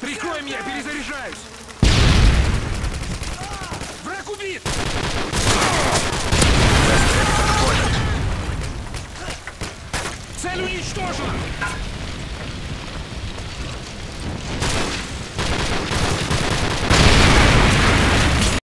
Прикрой меня, перезаряжаюсь! Враг убит! Цель уничтожена!